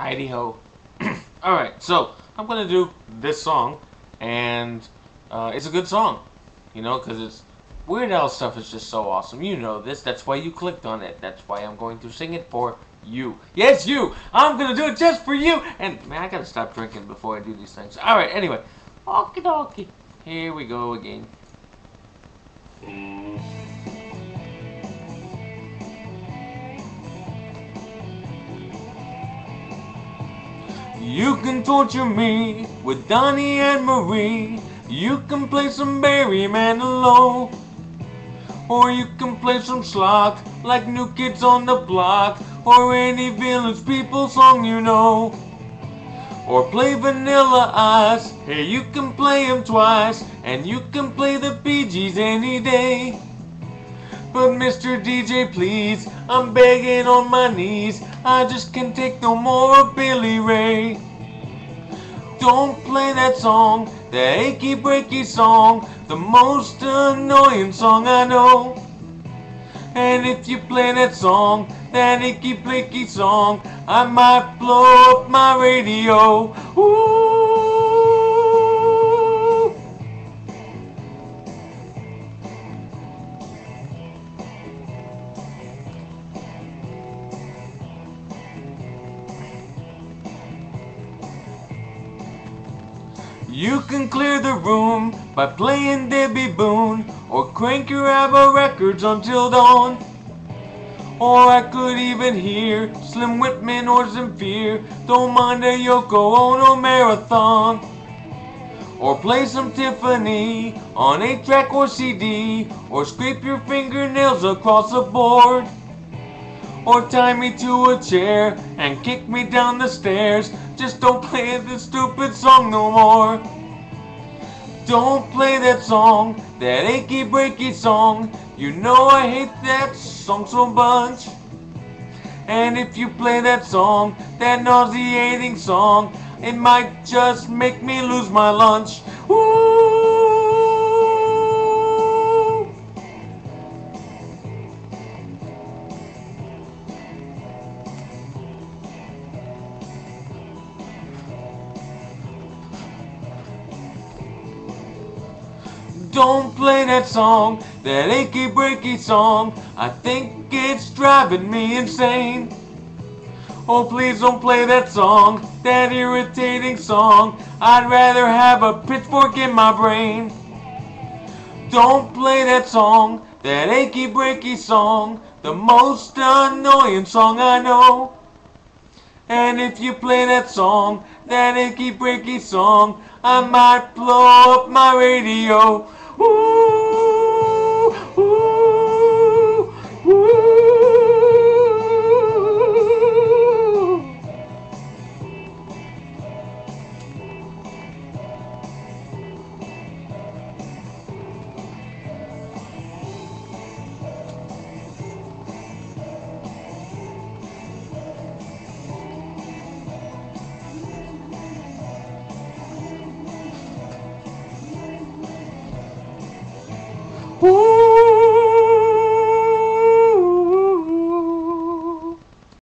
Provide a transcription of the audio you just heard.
Heidi ho. Alright, so I'm gonna do this song, and uh, it's a good song, you know, because it's Weird Al stuff is just so awesome. You know this. That's why you clicked on it. That's why I'm going to sing it for you. Yes, you. I'm gonna do it just for you. And man, I gotta stop drinking before I do these things. All right. Anyway, okie dokie. Here we go again. You can torture me with Donnie and Marie. You can play some Barry Manilow. Or you can play some schlock like New Kids on the Block. Or any Village People song you know. Or play Vanilla Ice. Hey, you can play 'em twice. And you can play the Bee Gees any day. But Mr. DJ, please, I'm begging on my knees. I just can't take no more of Billy Ray. Don't play that song, that achy breaky song, the most annoying song I know. And if you play that song, that achy breaky song, I might blow up my radio. Ooh. You can clear the room by playing Debbie Boone or crank your ABBA records until dawn. Or I could even hear Slim Whitman or Zamfir. Don't mind a Yoko Ono marathon. Or play some Tiffany on 8 track or CD. Or scrape your fingernails across the board. Or tie me to a chair and kick me down the stairs. Just don't play this stupid song no more. Don't play that song, that achy breaky song. You know I hate that song so much. And if you play that song, that nauseating song, it might just make me lose my lunch. Don't play that song, that achy breaky song. I think it's driving me insane. Oh, please don't play that song, that irritating song. I'd rather have a pitchfork in my brain. Don't play that song, that achy breaky song, the most annoying song I know. And if you play that song, that achy breaky song, I might blow up my radio.